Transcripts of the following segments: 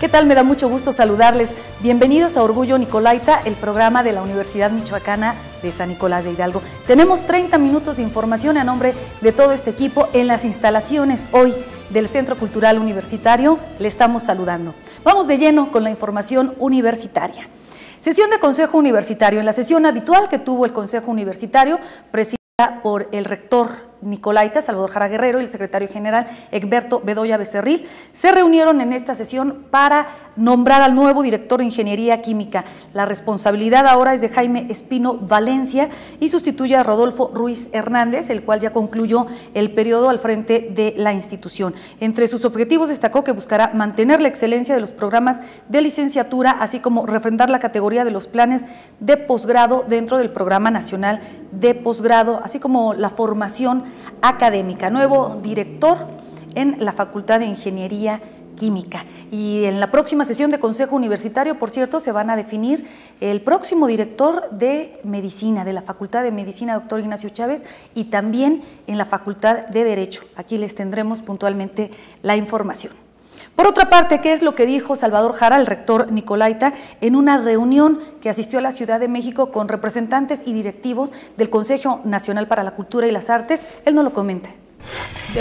¿Qué tal? Me da mucho gusto saludarles. Bienvenidos a Orgullo Nicolaita, el programa de la Universidad Michoacana de San Nicolás de Hidalgo. Tenemos 30 minutos de información a nombre de todo este equipo en las instalaciones hoy del Centro Cultural Universitario. Le estamos saludando. Vamos de lleno con la información universitaria. Sesión de Consejo Universitario. En la sesión habitual que tuvo el Consejo Universitario, presidida por el rector Nicolaita, Salvador Jara Guerrero y el secretario general Egberto Bedoya Becerril se reunieron en esta sesión para nombrar al nuevo director de Ingeniería Química. La responsabilidad ahora es de Jaime Espino Valencia y sustituye a Rodolfo Ruiz Hernández, el cual ya concluyó el periodo al frente de la institución. Entre sus objetivos destacó que buscará mantener la excelencia de los programas de licenciatura, así como refrendar la categoría de los planes de posgrado dentro del Programa Nacional de Posgrado, así como la formación académica, nuevo director en la Facultad de Ingeniería Química. Y en la próxima sesión de Consejo Universitario, por cierto, se van a definir el próximo director de Medicina, de la Facultad de Medicina, doctor Ignacio Chávez, y también en la Facultad de Derecho. Aquí les tendremos puntualmente la información. Por otra parte, ¿qué es lo que dijo Salvador Jara, el rector Nicolaita, en una reunión que asistió a la Ciudad de México con representantes y directivos del Consejo Nacional para la Cultura y las Artes? Él no lo comenta.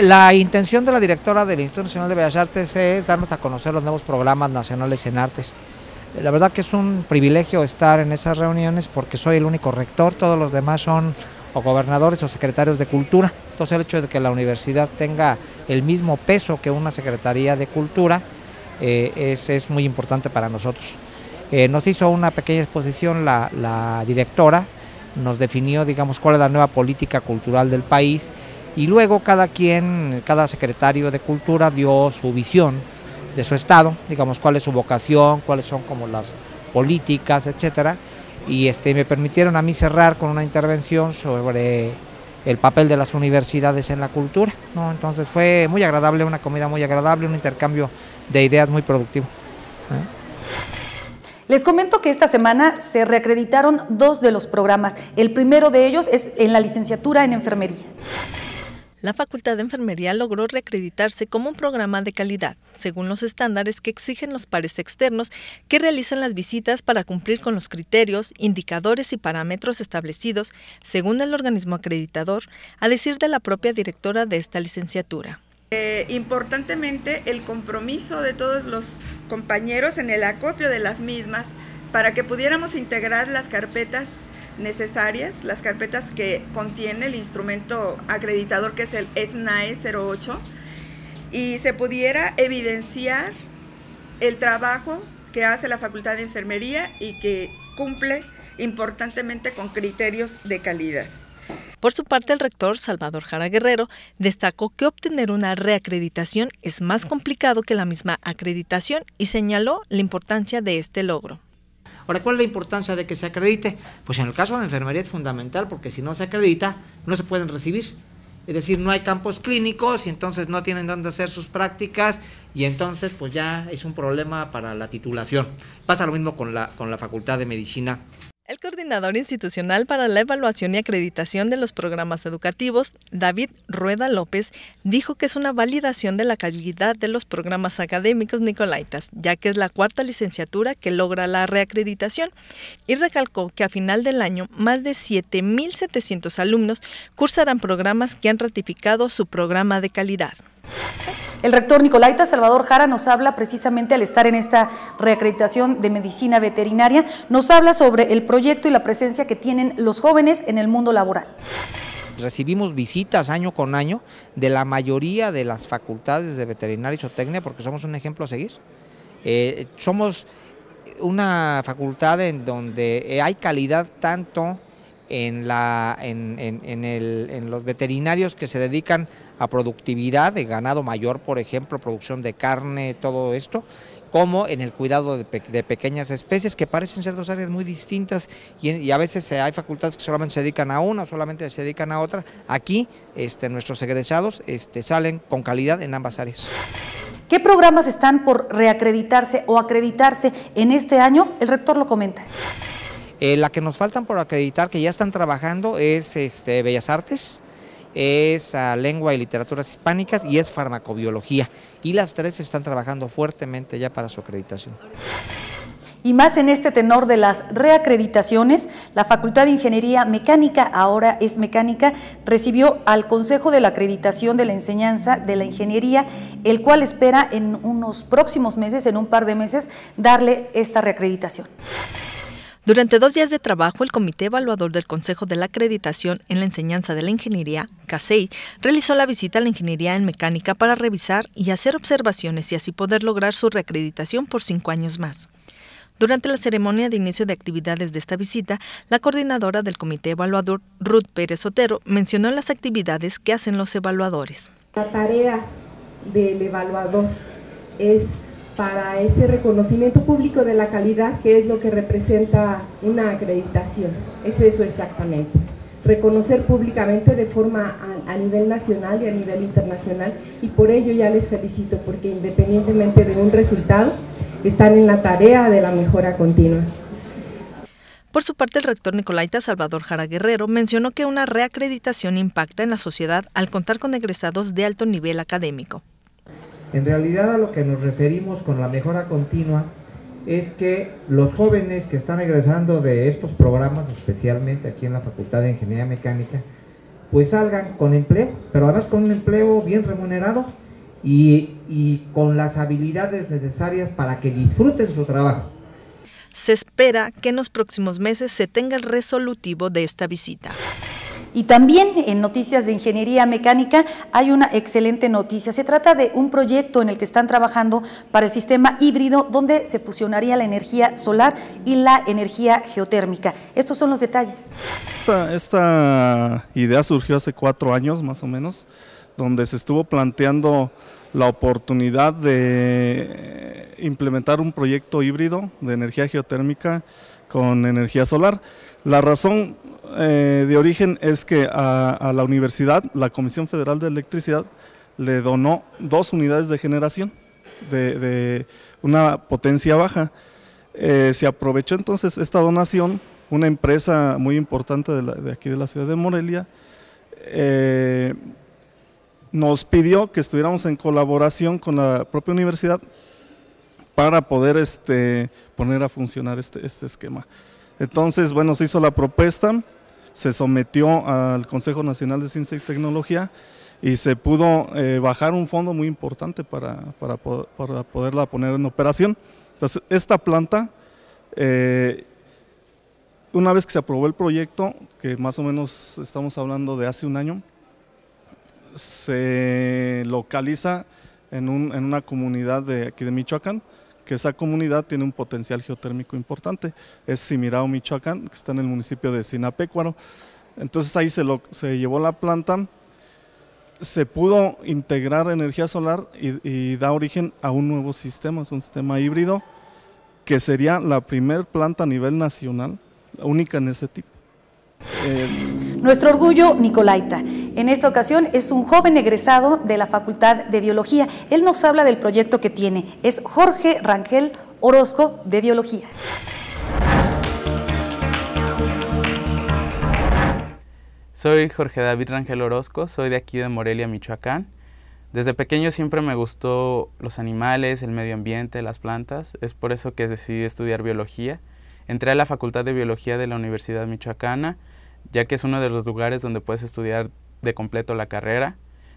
La intención de la directora del Instituto Nacional de Bellas Artes es darnos a conocer los nuevos programas nacionales en artes. La verdad que es un privilegio estar en esas reuniones porque soy el único rector, todos los demás son o gobernadores o secretarios de cultura. Entonces el hecho de que la universidad tenga el mismo peso que una Secretaría de Cultura eh, es, muy importante para nosotros. Eh, nos hizo una pequeña exposición la, directora, nos definió digamos cuál es la nueva política cultural del país y luego cada quien, cada secretario de cultura dio su visión de su estado, digamos cuál es su vocación, cuáles son como las políticas, etcétera y este, me permitieron a mí cerrar con una intervención sobre el papel de las universidades en la cultura. ¿no? Entonces fue muy agradable, una comida muy agradable, un intercambio de ideas muy productivo. ¿eh? Les comento que esta semana se reacreditaron dos de los programas. El primero de ellos es en la licenciatura en enfermería la Facultad de Enfermería logró reacreditarse como un programa de calidad, según los estándares que exigen los pares externos que realizan las visitas para cumplir con los criterios, indicadores y parámetros establecidos según el organismo acreditador, a decir de la propia directora de esta licenciatura. Eh, importantemente, el compromiso de todos los compañeros en el acopio de las mismas para que pudiéramos integrar las carpetas necesarias, las carpetas que contiene el instrumento acreditador que es el SNAE 08 y se pudiera evidenciar el trabajo que hace la Facultad de Enfermería y que cumple importantemente con criterios de calidad. Por su parte, el rector Salvador Jara Guerrero destacó que obtener una reacreditación es más complicado que la misma acreditación y señaló la importancia de este logro. Ahora, ¿cuál es la importancia de que se acredite? Pues en el caso de enfermería es fundamental porque si no se acredita, no se pueden recibir. Es decir, no hay campos clínicos y entonces no tienen dónde hacer sus prácticas y entonces pues ya es un problema para la titulación. Pasa lo mismo con la, con la Facultad de Medicina el coordinador institucional para la evaluación y acreditación de los programas educativos, David Rueda López, dijo que es una validación de la calidad de los programas académicos Nicolaitas, ya que es la cuarta licenciatura que logra la reacreditación, y recalcó que a final del año más de 7.700 alumnos cursarán programas que han ratificado su programa de calidad. El rector Nicolaita Salvador Jara nos habla precisamente al estar en esta reacreditación de medicina veterinaria, nos habla sobre el proyecto y la presencia que tienen los jóvenes en el mundo laboral. Recibimos visitas año con año de la mayoría de las facultades de veterinaria y zootecnia porque somos un ejemplo a seguir. Eh, somos una facultad en donde hay calidad tanto en, la, en, en, los veterinarios que se dedican a productividad de ganado mayor, por ejemplo, producción de carne, todo esto, como en el cuidado de, pequeñas especies que parecen ser dos áreas muy distintas y, a veces hay facultades que solamente se dedican a una, solamente se dedican a otra. Aquí este, nuestros egresados este, salen con calidad en ambas áreas. ¿Qué programas están por reacreditarse o acreditarse en este año? El rector lo comenta. Eh, la que nos faltan por acreditar, que ya están trabajando, es este, Bellas Artes es a lengua y literaturas hispánicas y es farmacobiología. Y las tres están trabajando fuertemente ya para su acreditación. Y más en este tenor de las reacreditaciones, la Facultad de Ingeniería Mecánica, ahora es mecánica, recibió al Consejo de la Acreditación de la Enseñanza de la Ingeniería, el cual espera en unos próximos meses, en un par de meses, darle esta reacreditación. Durante dos días de trabajo, el Comité Evaluador del Consejo de la Acreditación en la Enseñanza de la Ingeniería, CASEI, realizó la visita a la Ingeniería en Mecánica para revisar y hacer observaciones y así poder lograr su reacreditación por cinco años más. Durante la ceremonia de inicio de actividades de esta visita, la coordinadora del Comité Evaluador, Ruth Pérez Otero, mencionó las actividades que hacen los evaluadores. La tarea del evaluador es para ese reconocimiento público de la calidad, que es lo que representa una acreditación. Es eso exactamente. Reconocer públicamente de forma a, nivel nacional y a nivel internacional y por ello ya les felicito porque independientemente de un resultado están en la tarea de la mejora continua. Por su parte, el rector Nicolaita Salvador Jara Guerrero mencionó que una reacreditación impacta en la sociedad al contar con egresados de alto nivel académico. En realidad a lo que nos referimos con la mejora continua es que los jóvenes que están egresando de estos programas, especialmente aquí en la Facultad de Ingeniería Mecánica, pues salgan con empleo, pero además con un empleo bien remunerado y, y con las habilidades necesarias para que disfruten su trabajo. Se espera que en los próximos meses se tenga el resolutivo de esta visita. Y también en Noticias de Ingeniería Mecánica hay una excelente noticia. Se trata de un proyecto en el que están trabajando para el sistema híbrido donde se fusionaría la energía solar y la energía geotérmica. Estos son los detalles. Esta, idea surgió hace cuatro años más o menos, donde se estuvo planteando la oportunidad de implementar un proyecto híbrido de energía geotérmica con energía solar. La razón eh, de origen es que a, la universidad, la Comisión Federal de Electricidad, le donó dos unidades de generación de, una potencia baja. Eh, se aprovechó entonces esta donación, una empresa muy importante de aquí de la ciudad de Morelia, eh, nos pidió que estuviéramos en colaboración con la propia universidad para poder este, poner a funcionar este, este esquema. Entonces, bueno, se hizo la propuesta, se sometió al Consejo Nacional de Ciencia y Tecnología y se pudo eh, bajar un fondo muy importante para, para, para, poderla poner en operación. Entonces, esta planta, eh, una vez que se aprobó el proyecto, que más o menos estamos hablando de hace un año, se localiza en, un, en una comunidad de aquí de Michoacán, que esa comunidad tiene un potencial geotérmico importante. Es Simirao, Michoacán, que está en el municipio de Sinapecuaro. Entonces ahí se, lo, se llevó la planta, se pudo integrar energía solar y, da origen a un nuevo sistema, es un sistema híbrido que sería la primer planta a nivel nacional, única en ese tipo. Nuestro orgullo, Nicolaita. En esta ocasión es un joven egresado de la Facultad de Biología. Él nos habla del proyecto que tiene. Es Jorge Rangel Orozco de Biología. Soy Jorge David Rangel Orozco, soy de aquí de Morelia, Michoacán. Desde pequeño siempre me gustó los animales, el medio ambiente, las plantas. Es por eso que decidí estudiar biología. Entré a la Facultad de Biología de la Universidad Michoacana, ya que es uno de los lugares donde puedes estudiar de completo la carrera.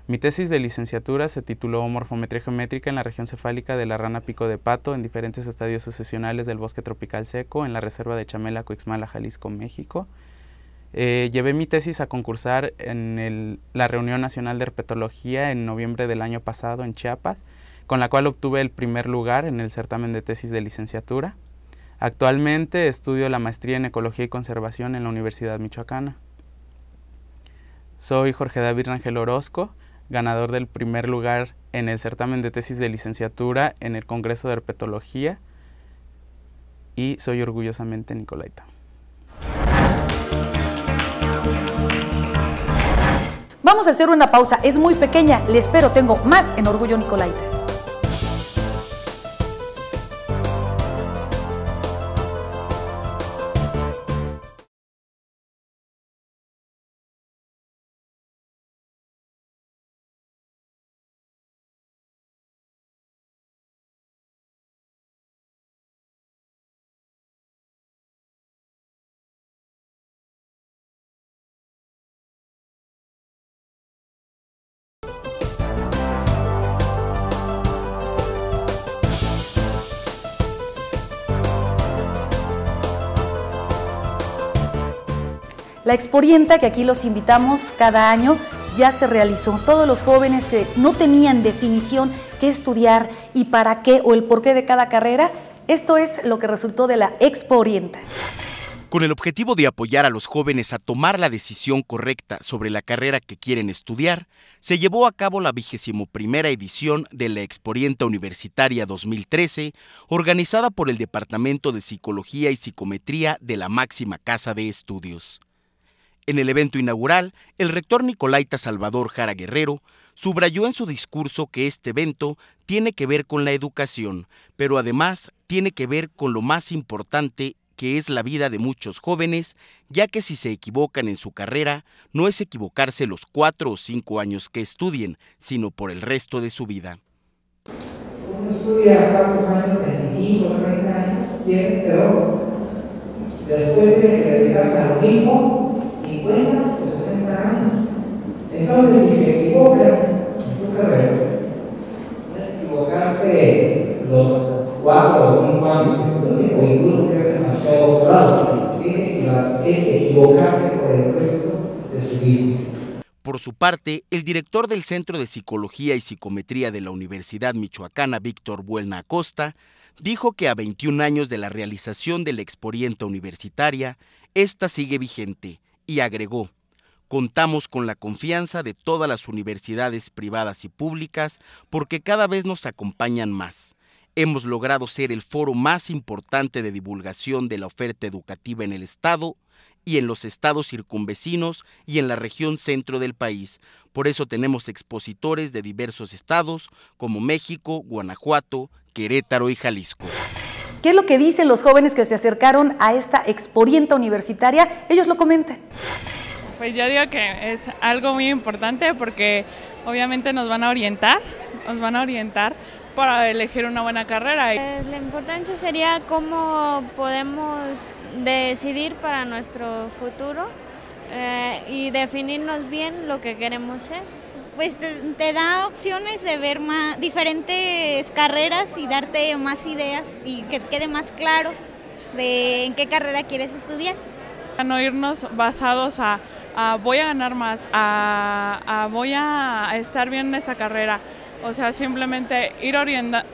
Mi tesis de licenciatura se tituló Morfometría geométrica en la región cefálica de la rana pico de pato en diferentes estadios sucesionales del bosque tropical seco en la reserva de Chamela, Coixmala, Jalisco, México. Eh, llevé mi tesis a concursar en la Reunión Nacional de Herpetología en noviembre del año pasado en Chiapas, con la cual obtuve el primer lugar en el certamen de tesis de licenciatura. Actualmente estudio la maestría en Ecología y Conservación en la Universidad Michoacana. Soy Jorge David Rangel Orozco, ganador del primer lugar en el certamen de tesis de licenciatura en el Congreso de Herpetología y soy orgullosamente Nicolaita. Vamos a hacer una pausa, es muy pequeña, le espero, tengo más en Orgullo Nicolaita. La exporienta que aquí los invitamos cada año ya se realizó. Todos los jóvenes que no tenían definición qué estudiar y para qué o el porqué de cada carrera, esto es lo que resultó de la Expo Orienta. Con el objetivo de apoyar a los jóvenes a tomar la decisión correcta sobre la carrera que quieren estudiar, se llevó a cabo la vigésimo primera edición de la Exporienta Universitaria 2013, organizada por el Departamento de Psicología y Psicometría de la máxima casa de estudios. En el evento inaugural, el rector Nicolaita Salvador Jara Guerrero subrayó en su discurso que este evento tiene que ver con la educación, pero además tiene que ver con lo más importante que es la vida de muchos jóvenes, ya que si se equivocan en su carrera, no es equivocarse los cuatro o cinco años que estudien, sino por el resto de su vida. Uno estudia cuatro años, 25, 30 años, bien, pero después tiene que a lo mismo, 50 o 60 años. Entonces, si se equivocan en su carrera, no es equivocarse los cuatro o cinco años que estudien, o incluso si hacen demasiado doctorado. Dicen que es equivocarse por el resto de su vida. Por su parte, el director del Centro de Psicología y Psicometría de la Universidad Michoacana, Víctor Buelna Acosta, dijo que a 21 años de la realización de la exporienta universitaria, esta sigue vigente y agregó, contamos con la confianza de todas las universidades privadas y públicas porque cada vez nos acompañan más. Hemos logrado ser el foro más importante de divulgación de la oferta educativa en el Estado y en los estados circunvecinos y en la región centro del país. Por eso tenemos expositores de diversos estados como México, Guanajuato, Querétaro y Jalisco. ¿Qué es lo que dicen los jóvenes que se acercaron a esta exporienta universitaria? Ellos lo comentan. Pues yo digo que es algo muy importante porque obviamente nos van a orientar, nos van a orientar para elegir una buena carrera. Pues la importancia sería cómo podemos decidir para nuestro futuro eh, y definirnos bien lo que queremos ser. Pues te, da opciones de ver más, diferentes carreras y darte más ideas y que quede más claro de en qué carrera quieres estudiar. No irnos basados a, voy a ganar más, a voy a estar bien en esta carrera o sea, simplemente ir,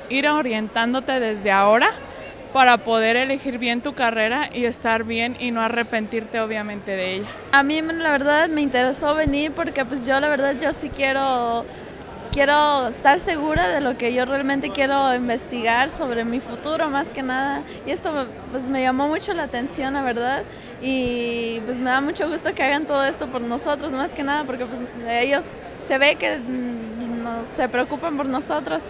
ir orientándote desde ahora para poder elegir bien tu carrera y estar bien y no arrepentirte obviamente de ella. A mí la verdad me interesó venir porque pues yo la verdad yo sí quiero quiero estar segura de lo que yo realmente quiero investigar sobre mi futuro más que nada. Y esto pues me llamó mucho la atención la verdad. Y pues me da mucho gusto que hagan todo esto por nosotros más que nada porque pues ellos se ve que se preocupan por nosotros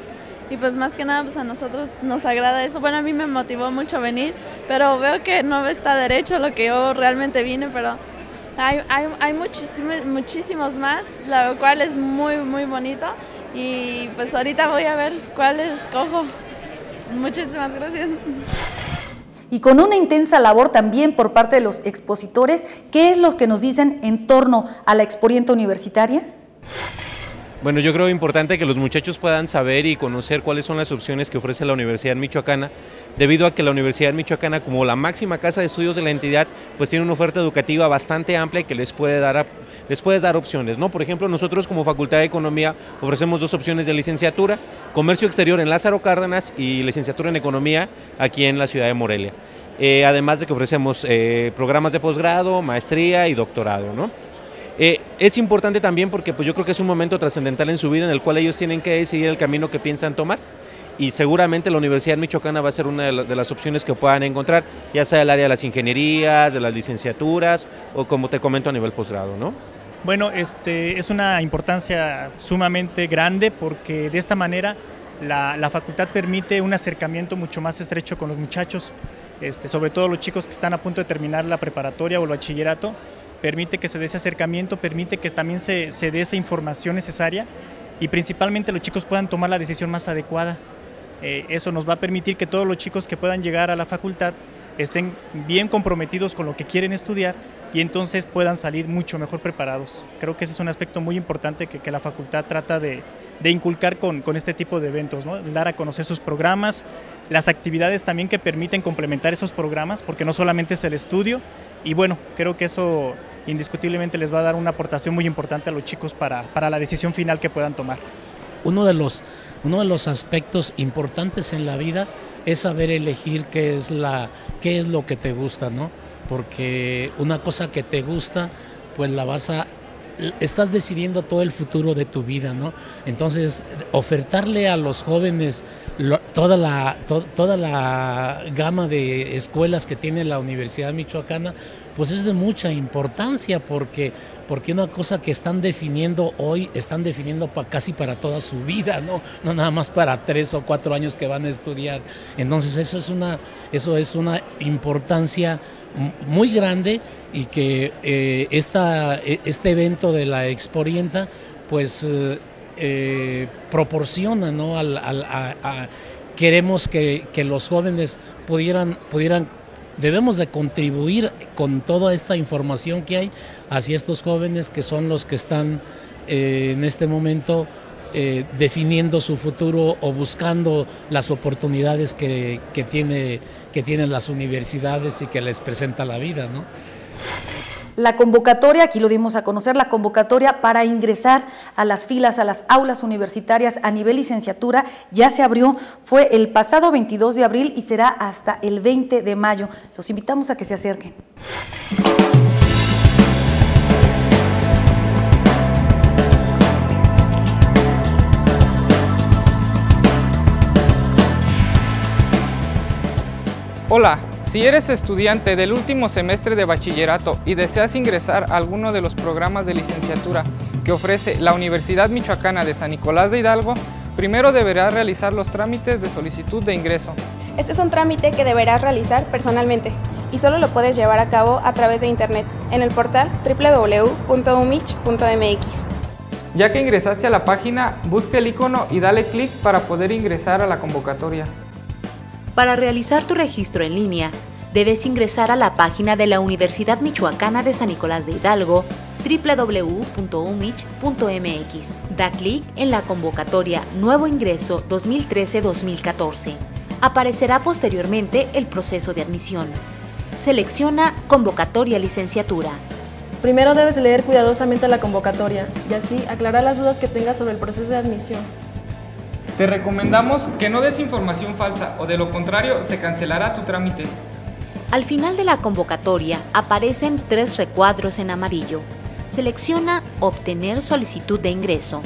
y pues más que nada pues a nosotros nos agrada eso. Bueno, a mí me motivó mucho venir, pero veo que no está derecho lo que yo realmente vine, pero hay, hay, hay muchísimos, muchísimos más, lo cual es muy, muy bonito y pues ahorita voy a ver cuál escojo. Muchísimas gracias. Y con una intensa labor también por parte de los expositores, ¿qué es lo que nos dicen en torno a la exporienta universitaria? Bueno, yo creo importante que los muchachos puedan saber y conocer cuáles son las opciones que ofrece la Universidad Michoacana, debido a que la Universidad Michoacana, como la máxima casa de estudios de la entidad, pues tiene una oferta educativa bastante amplia que les puede dar, les puede dar opciones. ¿no? Por ejemplo, nosotros como Facultad de Economía ofrecemos dos opciones de licenciatura, Comercio Exterior en Lázaro Cárdenas y licenciatura en Economía aquí en la ciudad de Morelia. Eh, además de que ofrecemos eh, programas de posgrado, maestría y doctorado. ¿no? Eh, es importante también porque pues yo creo que es un momento trascendental en su vida en el cual ellos tienen que decidir el camino que piensan tomar y seguramente la Universidad Michoacana va a ser una de, las opciones que puedan encontrar, ya sea el área de las ingenierías, de las licenciaturas o como te comento a nivel posgrado, ¿no? Bueno, este, es una importancia sumamente grande porque de esta manera la, la, facultad permite un acercamiento mucho más estrecho con los muchachos, este, sobre todo los chicos que están a punto de terminar la preparatoria o el bachillerato, permite que se dé ese acercamiento, permite que también se, se dé esa información necesaria y principalmente los chicos puedan tomar la decisión más adecuada. Eh, eso nos va a permitir que todos los chicos que puedan llegar a la facultad estén bien comprometidos con lo que quieren estudiar y entonces puedan salir mucho mejor preparados. Creo que ese es un aspecto muy importante que, que la facultad trata de, de inculcar con, con, este tipo de eventos, ¿no? dar a conocer sus programas, las actividades también que permiten complementar esos programas, porque no solamente es el estudio, y bueno, creo que eso indiscutiblemente les va a dar una aportación muy importante a los chicos para, para la decisión final que puedan tomar. Uno de, los, uno de los aspectos importantes en la vida es saber elegir qué es, la, qué es lo que te gusta, ¿no? Porque una cosa que te gusta, pues la vas a estás decidiendo todo el futuro de tu vida, ¿no? Entonces, ofertarle a los jóvenes toda, la, toda la gama de escuelas que tiene la Universidad Michoacana, pues es de mucha importancia porque, porque una cosa que están definiendo hoy, están definiendo casi para toda su vida, ¿no? No nada más para tres o cuatro años que van a estudiar. Entonces, eso es una, eso es una importancia muy grande y que eh, esta, e, este evento de la Exporienta pues eh, eh, proporciona, ¿no? Al, queremos que, que, los jóvenes pudieran, pudieran, debemos de contribuir con toda esta información que hay hacia estos jóvenes que son los que están en este momento eh, definiendo su futuro o buscando las oportunidades que, tiene, que tienen las universidades y que les presenta la vida. ¿no? La convocatoria, aquí lo dimos a conocer, la convocatoria para ingresar a las filas, a las aulas universitarias a nivel licenciatura ya se abrió, fue el pasado 22 de abril y será hasta el 20 de mayo. Los invitamos a que se acerquen. Hola, si eres estudiante del último semestre de bachillerato y deseas ingresar a alguno de los programas de licenciatura que ofrece la Universidad Michoacana de San Nicolás de Hidalgo, primero deberás realizar los trámites de solicitud de ingreso. Este es un trámite que deberás realizar personalmente y solo lo puedes llevar a cabo a través de internet en el portal www.umich.mx. Ya que ingresaste a la página, busca el icono y dale clic para poder ingresar a la convocatoria. Para realizar tu registro en línea, debes ingresar a la página de la Universidad Michoacana de San Nicolás de Hidalgo www.umich.mx. Da clic en la convocatoria Nuevo Ingreso 2013-2014. Aparecerá posteriormente el proceso de admisión. Selecciona Convocatoria Licenciatura. Primero debes leer cuidadosamente la convocatoria y así aclarar las dudas que tengas sobre el proceso de admisión. Te recomendamos que no des información falsa o de lo contrario se cancelará tu trámite. Al final de la convocatoria aparecen tres recuadros en amarillo. Selecciona Obtener solicitud de ingreso.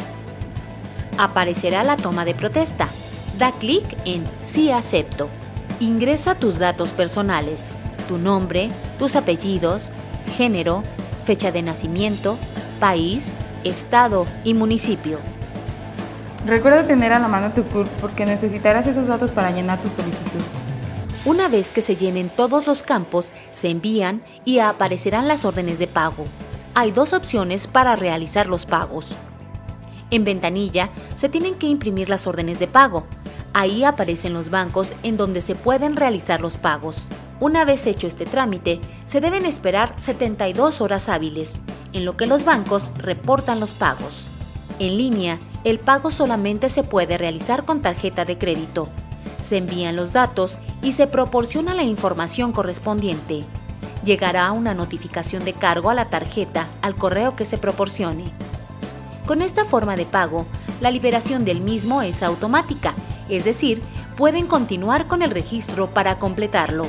Aparecerá la toma de protesta. Da clic en Sí acepto. Ingresa tus datos personales, tu nombre, tus apellidos, género, fecha de nacimiento, país, estado y municipio. Recuerda tener a la mano tu CURP porque necesitarás esos datos para llenar tu solicitud. Una vez que se llenen todos los campos, se envían y aparecerán las órdenes de pago. Hay dos opciones para realizar los pagos. En ventanilla se tienen que imprimir las órdenes de pago. Ahí aparecen los bancos en donde se pueden realizar los pagos. Una vez hecho este trámite, se deben esperar 72 horas hábiles, en lo que los bancos reportan los pagos. En línea, el pago solamente se puede realizar con tarjeta de crédito. Se envían los datos y se proporciona la información correspondiente. Llegará una notificación de cargo a la tarjeta al correo que se proporcione. Con esta forma de pago, la liberación del mismo es automática, es decir, pueden continuar con el registro para completarlo.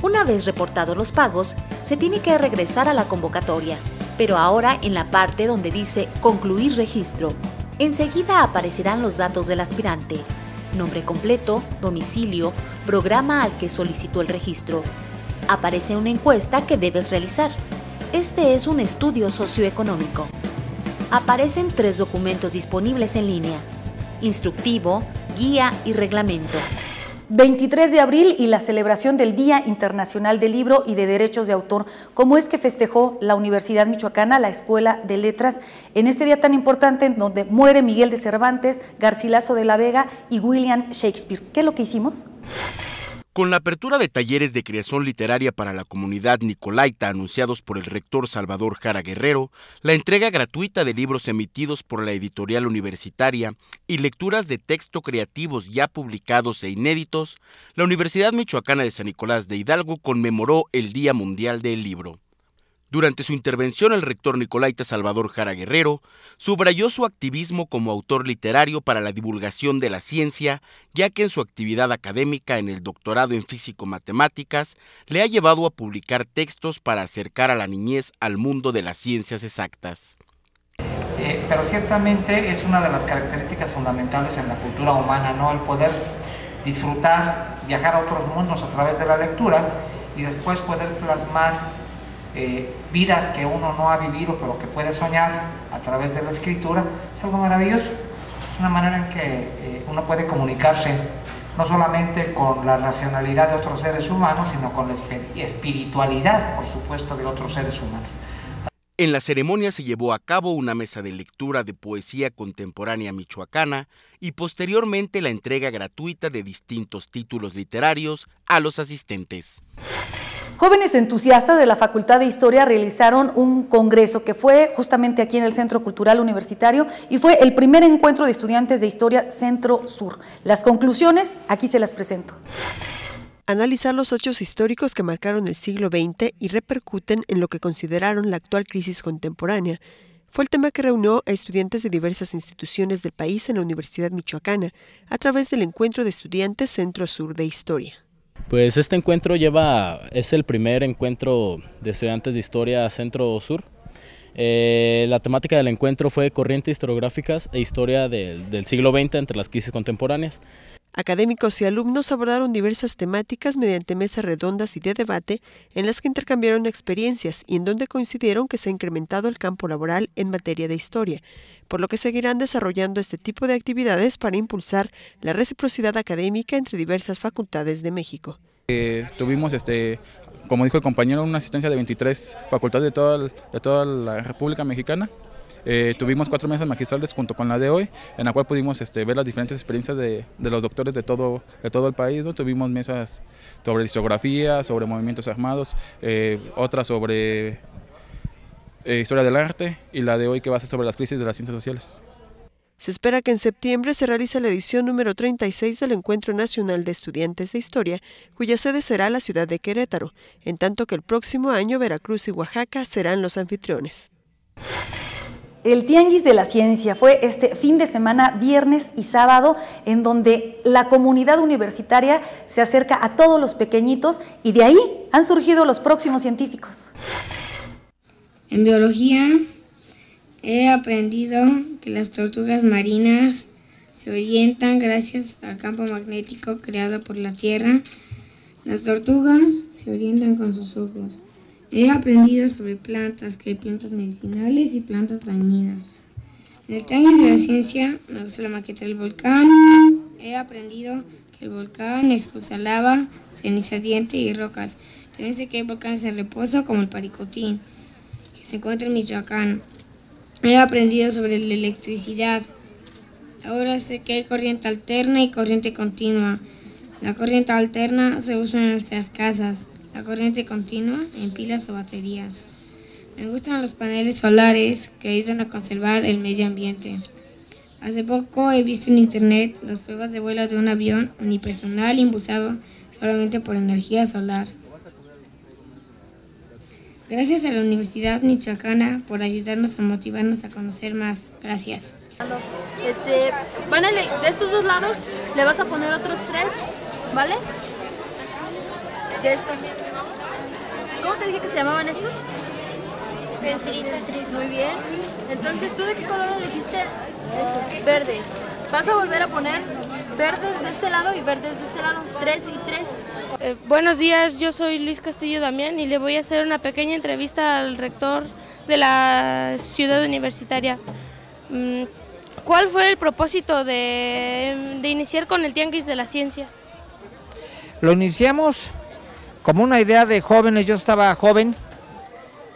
Una vez reportados los pagos, se tiene que regresar a la convocatoria, pero ahora en la parte donde dice Concluir registro. Enseguida aparecerán los datos del aspirante, nombre completo, domicilio, programa al que solicitó el registro. Aparece una encuesta que debes realizar. Este es un estudio socioeconómico. Aparecen tres documentos disponibles en línea, instructivo, guía y reglamento. 23 de abril y la celebración del Día Internacional del Libro y de Derechos de Autor. ¿Cómo es que festejó la Universidad Michoacana, la Escuela de Letras, en este día tan importante en donde muere Miguel de Cervantes, Garcilaso de la Vega y William Shakespeare? ¿Qué es lo que hicimos? Con la apertura de talleres de creación literaria para la comunidad nicolaita anunciados por el rector Salvador Jara Guerrero, la entrega gratuita de libros emitidos por la editorial universitaria y lecturas de texto creativos ya publicados e inéditos, la Universidad Michoacana de San Nicolás de Hidalgo conmemoró el Día Mundial del Libro. Durante su intervención, el rector Nicolaita Salvador Jara Guerrero subrayó su activismo como autor literario para la divulgación de la ciencia, ya que en su actividad académica en el doctorado en físico-matemáticas le ha llevado a publicar textos para acercar a la niñez al mundo de las ciencias exactas. Eh, pero ciertamente es una de las características fundamentales en la cultura humana, ¿no? El poder disfrutar, viajar a otros mundos a través de la lectura y después poder plasmar eh, vidas que uno no ha vivido pero que puede soñar a través de la escritura, es algo maravilloso. Es una manera en que eh, uno puede comunicarse no solamente con la racionalidad de otros seres humanos, sino con la espiritualidad, por supuesto, de otros seres humanos. En la ceremonia se llevó a cabo una mesa de lectura de poesía contemporánea michoacana y posteriormente la entrega gratuita de distintos títulos literarios a los asistentes. Jóvenes entusiastas de la Facultad de Historia realizaron un congreso que fue justamente aquí en el Centro Cultural Universitario y fue el primer encuentro de estudiantes de Historia Centro Sur. Las conclusiones aquí se las presento. Analizar los hechos históricos que marcaron el siglo XX y repercuten en lo que consideraron la actual crisis contemporánea fue el tema que reunió a estudiantes de diversas instituciones del país en la Universidad Michoacana a través del encuentro de estudiantes Centro Sur de Historia. Pues este encuentro lleva, es el primer encuentro de estudiantes de historia Centro Sur. Eh, la temática del encuentro fue corrientes historiográficas e historia del, del siglo XX entre las crisis contemporáneas. Académicos y alumnos abordaron diversas temáticas mediante mesas redondas y de debate en las que intercambiaron experiencias y en donde coincidieron que se ha incrementado el campo laboral en materia de historia, por lo que seguirán desarrollando este tipo de actividades para impulsar la reciprocidad académica entre diversas facultades de México. Eh, tuvimos, este, como dijo el compañero, una asistencia de 23 facultades de toda, de toda la República Mexicana. Eh, tuvimos cuatro mesas magistrales junto con la de hoy, en la cual pudimos este, ver las diferentes experiencias de, los doctores de todo, el país. Tuvimos mesas sobre historiografía, sobre movimientos armados, eh, otras sobre eh, historia del arte y la de hoy que va a ser sobre las crisis de las ciencias sociales. Se espera que en septiembre se realice la edición número 36 del Encuentro Nacional de Estudiantes de Historia, cuya sede será la ciudad de Querétaro, en tanto que el próximo año Veracruz y Oaxaca serán los anfitriones. El Tianguis de la Ciencia fue este fin de semana, viernes y sábado, en donde la comunidad universitaria se acerca a todos los pequeñitos y de ahí han surgido los próximos científicos. En biología he aprendido que las tortugas marinas se orientan gracias al campo magnético creado por la Tierra. Las tortugas se orientan con sus ojos. He aprendido sobre plantas, que hay plantas medicinales y plantas dañinas. En el Tianguis de la Ciencia me gusta la maqueta del volcán. He aprendido que el volcán expulsa lava, ceniza diente y rocas. También sé que hay volcanes en reposo como el Paricotín, que se encuentra en Michoacán. He aprendido sobre la electricidad. Ahora sé que hay corriente alterna y corriente continua. La corriente alterna se usa en nuestras casas la corriente continua en pilas o baterías. Me gustan los paneles solares que ayudan a conservar el medio ambiente. Hace poco he visto en internet las pruebas de vuelo de un avión unipersonal impulsado solamente por energía solar. Gracias a la Universidad Michoacana por ayudarnos a motivarnos a conocer más. Gracias. Este, de estos dos lados le vas a poner otros tres, ¿vale? De estos. ¿Cómo te dije que se llamaban estos? Centritos. Muy bien. Entonces, ¿tú de qué color elegiste estos? Verde. Vas a volver a poner verdes de este lado y verdes de este lado. Tres y tres. Eh, buenos días, yo soy Luis Castillo Damián y le voy a hacer una pequeña entrevista al rector de la ciudad universitaria. Mm, ¿Cuál fue el propósito de, de iniciar con el Tianguis de la Ciencia? Lo iniciamos como una idea de jóvenes, yo estaba joven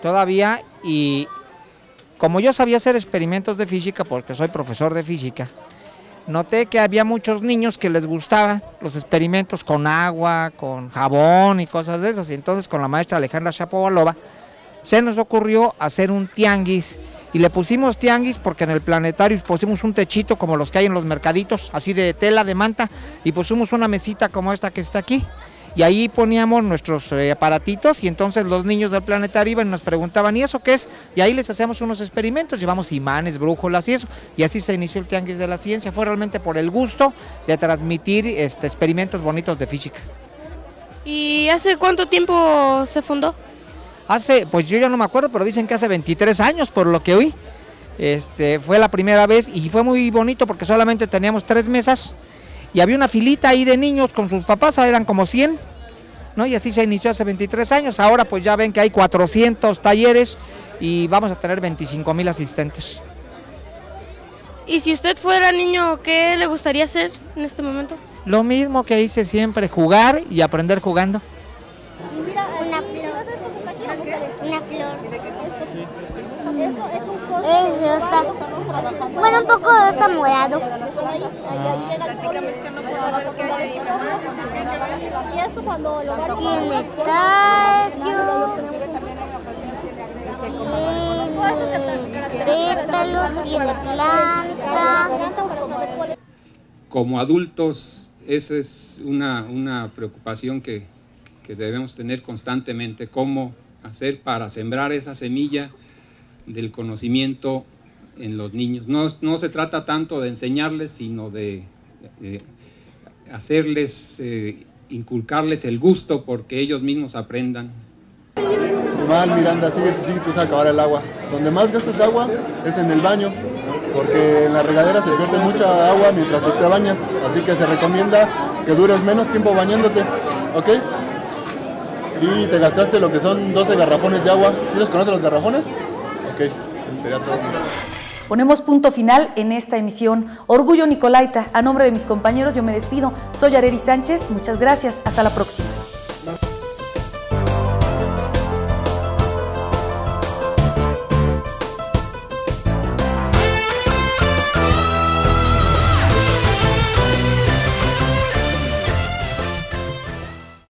todavía y como yo sabía hacer experimentos de física, porque soy profesor de física, noté que había muchos niños que les gustaban los experimentos con agua, con jabón y cosas de esas. Y entonces con la maestra Alejandra Chapovalova se nos ocurrió hacer un tianguis. Y le pusimos tianguis porque en el planetario pusimos un techito como los que hay en los mercaditos, así de tela, de manta, y pusimos una mesita como esta que está aquí y ahí poníamos nuestros eh, aparatitos y entonces los niños del planetario iban y nos preguntaban, ¿y eso qué es? Y ahí les hacíamos unos experimentos, llevamos imanes, brújulas y eso, y así se inició el Tianguis de la Ciencia, fue realmente por el gusto de transmitir este, experimentos bonitos de física. ¿Y hace cuánto tiempo se fundó? Hace, pues yo ya no me acuerdo, pero dicen que hace 23 años, por lo que oí. Este, fue la primera vez y fue muy bonito porque solamente teníamos tres mesas y había una filita ahí de niños con sus papás, eran como 100, ¿no? Y así se inició hace 23 años. Ahora pues ya ven que hay 400 talleres y vamos a tener 25 mil asistentes. ¿Y si usted fuera niño, qué le gustaría hacer en este momento? Lo mismo que hice siempre, jugar y aprender jugando. Una flor. Una flor. Es rosa. Bueno, un poco rosa morado. Tiene tallo. Tiene pétalos, tiene plantas. Como adultos, esa es una, una preocupación que, que debemos tener constantemente, cómo hacer para sembrar esa semilla del conocimiento en los niños. No, no se trata tanto de enseñarles, sino de, de hacerles, eh, inculcarles el gusto porque ellos mismos aprendan. Mal, Miranda, sigue, sigue, te vas a acabar el agua. Donde más gastas agua es en el baño, porque en la regadera se pierde mucha agua mientras tú te bañas, así que se recomienda que dures menos tiempo bañándote, ¿ok? Y te gastaste lo que son 12 garrafones de agua. ¿Sí los conoces los garrafones? Ok, sería todo. Ponemos punto final en esta emisión. Orgullo Nicolaita. A nombre de mis compañeros yo me despido. Soy Areri Sánchez. Muchas gracias. Hasta la próxima.